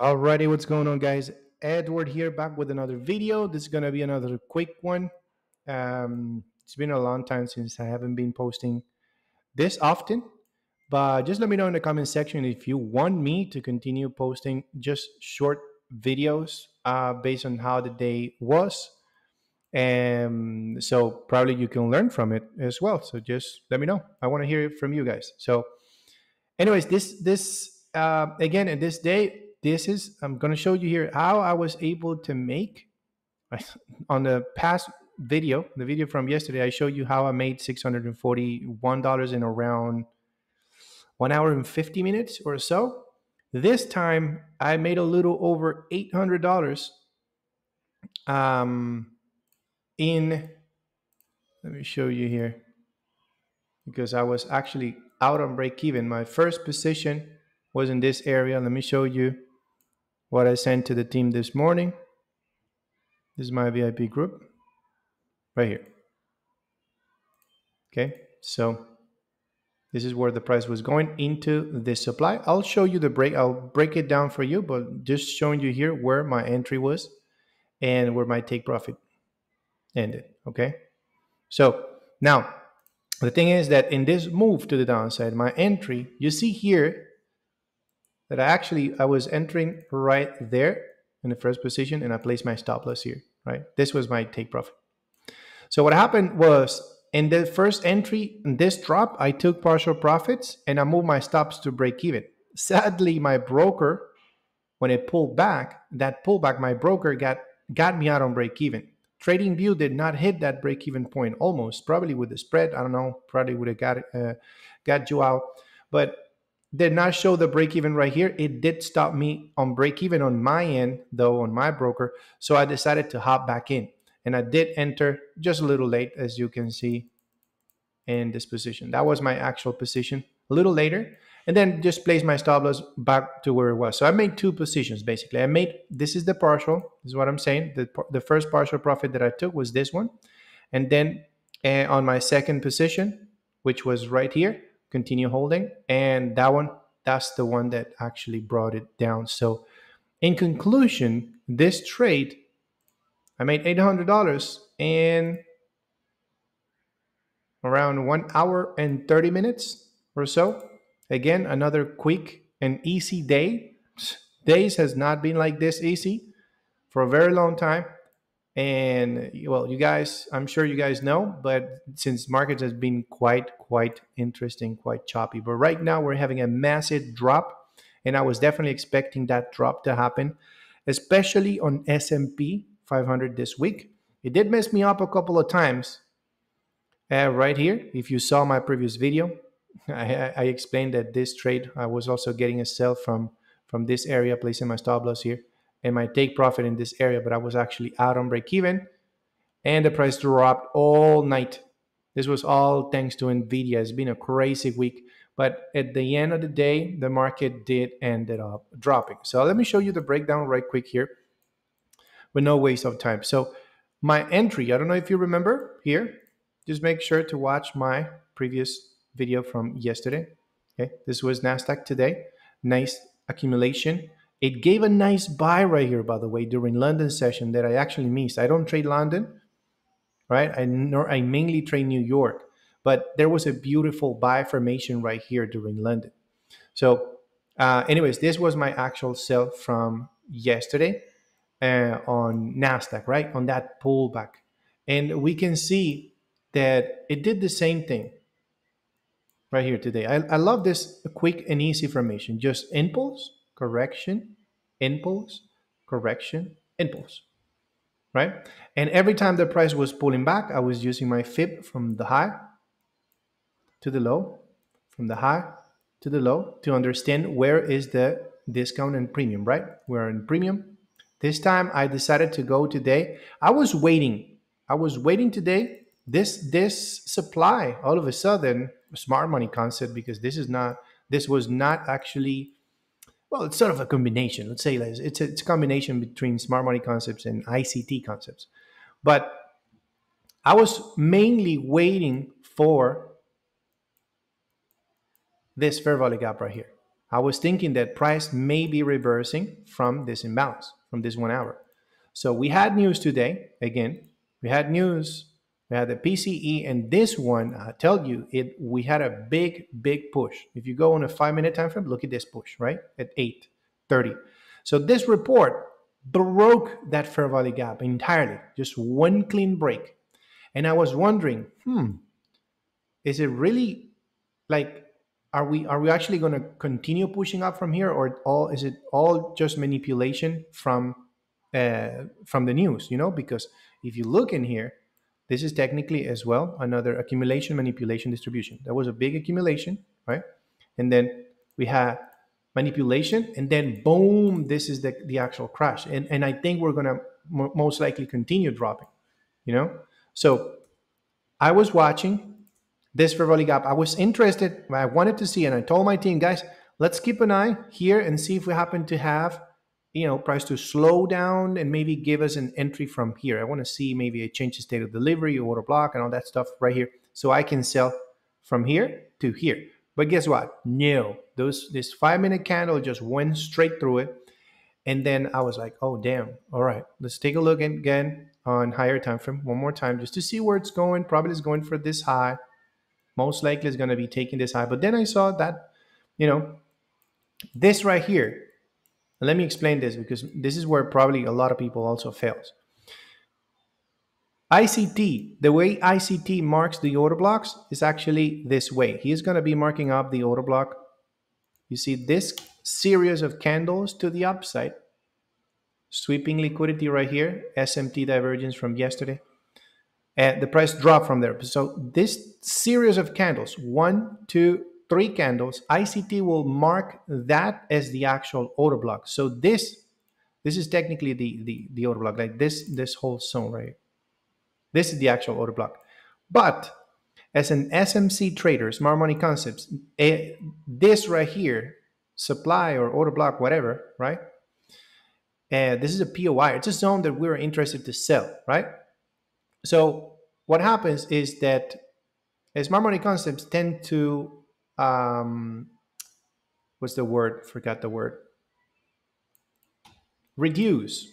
Alrighty, what's going on, guys? Edward here, back with another video. This is gonna be another quick one. Um, it's been a long time since I haven't been posting this often, but just let me know in the comment section if you want me to continue posting just short videos uh, based on how the day was. And so probably you can learn from it as well. So just let me know. I want to hear it from you guys. So, anyways, this this uh, again in this day this is i'm going to show you here how i was able to make on the past video the video from yesterday i showed you how i made $641 in around one hour and 50 minutes or so. This time i made a little over $800 um, in let me show you here because i was actually out on break even. My first position was in this area. Let me show you what I sent to the team this morning. This is my VIP group right here. Okay, so this is where the price was going into this supply. I'll show you the break. I'll break it down for you, but just showing you here where my entry was and where my take profit ended. Okay, so now the thing is that in this move to the downside, my entry, you see here that I actually I was entering right there in the first position and I placed my stop loss here, right? This was my take profit. So what happened was in the first entry in this drop, I took partial profits and I moved my stops to break even. Sadly, my broker, when it pulled back, that pullback, my broker got got me out on break even. Trading View did not hit that break even point almost, probably with the spread. I don't know, probably would have got uh, got you out. But did not show the break even right here. It did stop me on break even on my end, though, on my broker. So I decided to hop back in. And I did enter just a little late, as you can see in this position. That was my actual position a little later. And then just place my stop loss back to where it was. So I made two positions basically. I made this is the partial, is what I'm saying. The, the first partial profit that I took was this one. And then uh, on my second position, which was right here, continue holding. And that one, that's the one that actually brought it down. So, in conclusion, this trade, I made $800 in around one hour and 30 minutes or so. Again, another quick and easy day. Days has not been like this easy for a very long time and well you guys i'm sure you guys know but since markets has been quite quite interesting quite choppy but right now we're having a massive drop and i was definitely expecting that drop to happen especially on s&p 500 this week. It did mess me up a couple of times. Uh, right here if you saw my previous video I, I explained that this trade i was also getting a sell from from this area placing my stop loss here and my take profit in this area, but I was actually out on break even and the price dropped all night. This was all thanks to Nvidia. It's been a crazy week, but at the end of the day, the market did ended up dropping. So let me show you the breakdown right quick here with no waste of time. So my entry, I don't know if you remember here, just make sure to watch my previous video from yesterday. Okay, this was NASDAQ today. Nice accumulation it gave a nice buy right here, by the way, during London session that I actually missed. I don't trade London, right? I, nor, I mainly trade New York, but there was a beautiful buy formation right here during London. So, uh, anyways, this was my actual sell from yesterday uh, on NASDAQ, right? On that pullback. And we can see that it did the same thing right here today. I, I love this quick and easy formation, just impulse correction, impulse, correction, impulse, right? And every time the price was pulling back, I was using my fib from the high to the low, from the high to the low to understand where is the discount and premium, right? We're in premium. This time I decided to go today. I was waiting. I was waiting today. This this supply all of a sudden smart money concept because this is not this was not actually well, it's sort of a combination. Let's say it's a, it's a combination between smart money concepts and ICT concepts. But I was mainly waiting for this fair value gap right here. I was thinking that price may be reversing from this imbalance, from this one hour. So we had news today. Again, we had news. We had the PCE, and this one, I tell you, it we had a big, big push. If you go on a five-minute time frame, look at this push, right? At 8:30. So this report broke that fair value gap entirely, just one clean break. And I was wondering, hmm, is it really like are we are we actually going to continue pushing up from here or all is it all just manipulation from uh, from the news you know because if you look in here this is technically as well another accumulation manipulation distribution. There was a big accumulation right? And then we had manipulation and then boom this is the, the actual crash. And, and i think we're going to most likely continue dropping you know? So i was watching this value gap. I was interested. I wanted to see and i told my team guys let's keep an eye here and see if we happen to have you know price to slow down and maybe give us an entry from here i want to see maybe a change in state of delivery order block and all that stuff right here so i can sell from here to here but guess what? No, those this five minute candle just went straight through it. And then I was like, oh damn. All right, let's take a look again on higher time frame one more time just to see where it's going. Probably is going for this high. Most likely going to be taking this high. But then I saw that, you know, this right here. Let me explain this because this is where probably a lot of people also fails. ICT, the way ICT marks the order blocks is actually this way. He's going to be marking up the order block. You see this series of candles to the upside, sweeping liquidity right here, SMT divergence from yesterday. And the price dropped from there. So this series of candles, one, two, three candles, ICT will mark that as the actual order block. So this, this is technically the, the, the order block, like this, this whole zone right this is the actual order block. But as an SMC trader, smart money concepts, a, this right here, supply or order block, whatever, right? And this is a POI. It's a zone that we're interested to sell, right? So what happens is that as smart money concepts tend to um, what's the word? Forgot the word. Reduce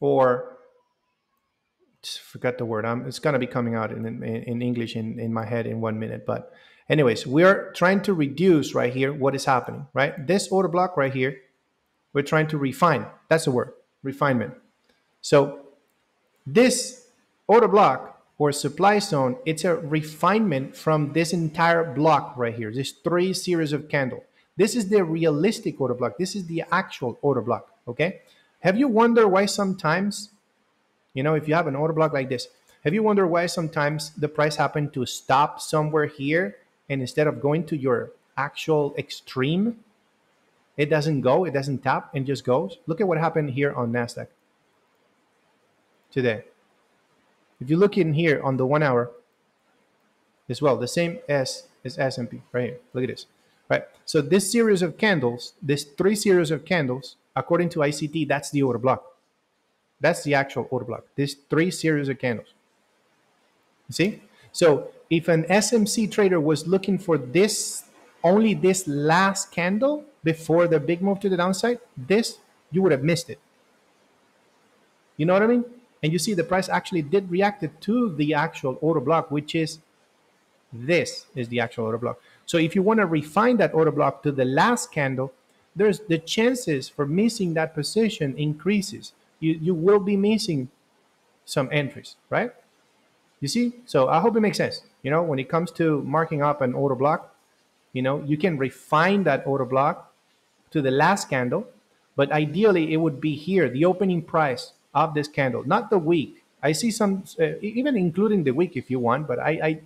or forgot the word. I'm, it's going to be coming out in, in, in English in, in my head in one minute. But anyways, we're trying to reduce right here what is happening, right? This order block right here, we're trying to refine. That's the word, refinement. So this order block or supply zone, it's a refinement from this entire block right here, this three series of candle. This is the realistic order block. This is the actual order block, okay? Have you wondered why sometimes you know, if you have an order block like this, have you wondered why sometimes the price happened to stop somewhere here and instead of going to your actual extreme, it doesn't go, it doesn't tap and just goes? Look at what happened here on NASDAQ today. If you look in here on the one hour as well, the same as as S&P right here. Look at this, right? So this series of candles, this three series of candles, according to ICT, that's the order block. That's the actual order block. This three series of candles. You see? So if an SMC trader was looking for this, only this last candle before the big move to the downside, this, you would have missed it. You know what I mean? And you see the price actually did react to the actual order block, which is this is the actual order block. So if you want to refine that order block to the last candle, there's the chances for missing that position increases you, you will be missing some entries, right? You see? So I hope it makes sense. You know, when it comes to marking up an order block, you know, you can refine that order block to the last candle, but ideally it would be here, the opening price of this candle, not the week. I see some, uh, even including the week if you want, but I, I,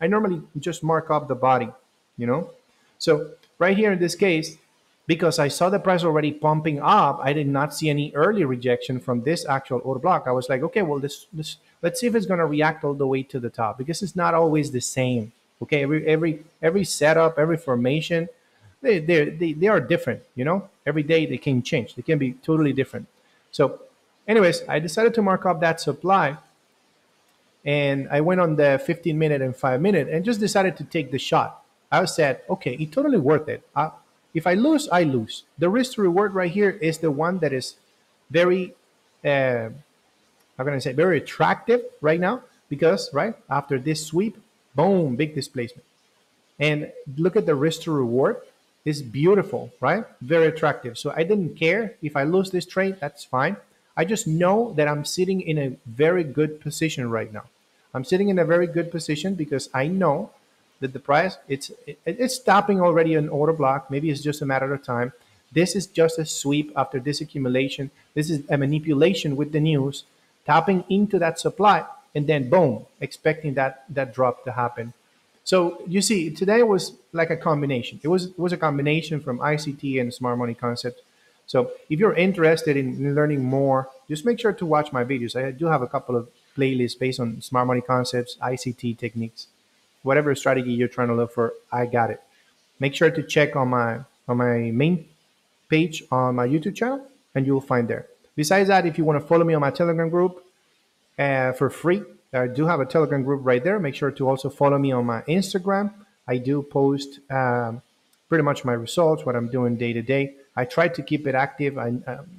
I normally just mark up the body, you know? So right here in this case, because I saw the price already pumping up, I did not see any early rejection from this actual order block. I was like, okay, well, this, this let's see if it's going to react all the way to the top because it's not always the same. Okay, every every every setup, every formation, they they they, they are different. You know, every day they can change. They can be totally different. So, anyways, I decided to mark up that supply, and I went on the 15 minute and five minute, and just decided to take the shot. I said, okay, it totally worth it. I, If I lose, I lose. The risk to reward right here is the one that is very, uh, how can I say, very attractive right now because, right, after this sweep, boom, big displacement. And look at the risk to reward. It's beautiful, right? Very attractive. So I didn't care if I lose this trade, that's fine. I just know that I'm sitting in a very good position right now. I'm sitting in a very good position because I know that the price it's it, it's stopping already an order block. Maybe it's just a matter of time. This is just a sweep after this accumulation. This is a manipulation with the news, tapping into that supply, and then boom, expecting that that drop to happen. So you see, today was like a combination. It was it was a combination from ICT and smart money concept. So if you're interested in learning more, just make sure to watch my videos. I do have a couple of playlists based on smart money concepts, ICT techniques, whatever strategy you're trying to look for. I got it. Make sure to check on my on my main page on my YouTube channel, and you'll find there. Besides that, if you want to follow me on my Telegram group uh, for free, I do have a Telegram group right there. Make sure to also follow me on my Instagram. I do post um, pretty much my results, what I'm doing day to day. I try to keep it active. I,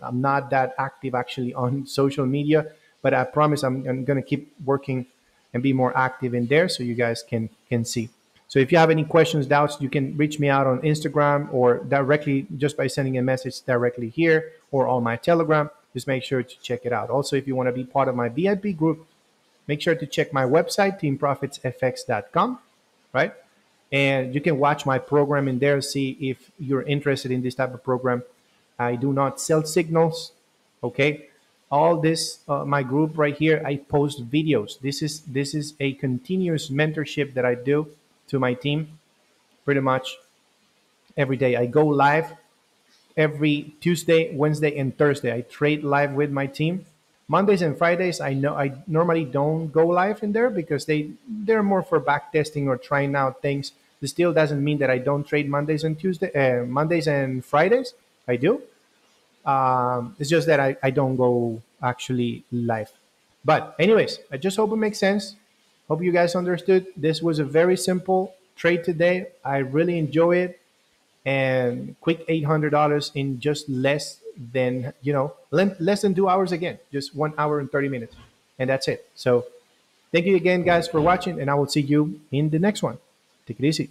am not that active actually on social media, but I promise I'm, I'm going to keep working and be more active in there so you guys can can see. So if you have any questions, doubts, you can reach me out on Instagram or directly just by sending a message directly here or on my Telegram. Just make sure to check it out. Also, if you want to be part of my VIP group, make sure to check my website, teamprofitsfx.com, right? And you can watch my program in there, see if you're interested in this type of program. I do not sell signals, okay? All this, uh, my group right here, I post videos. This is this is a continuous mentorship that I do to my team, pretty much every day. I go live every Tuesday, Wednesday, and Thursday. I trade live with my team Mondays and Fridays, I know I normally don't go live in there because they they're more for back testing or trying out things. This still doesn't mean that I don't trade Mondays and Tuesday, uh, Mondays and Fridays. I do. Um, it's just that I, I don't go actually live. But anyways, I just hope it makes sense. Hope you guys understood. This was a very simple trade today. I really enjoy it and quick $800 in just less than you know less than two hours again just one hour and 30 minutes and that's it. So thank you again guys for watching and i will see you in the next one. Take it easy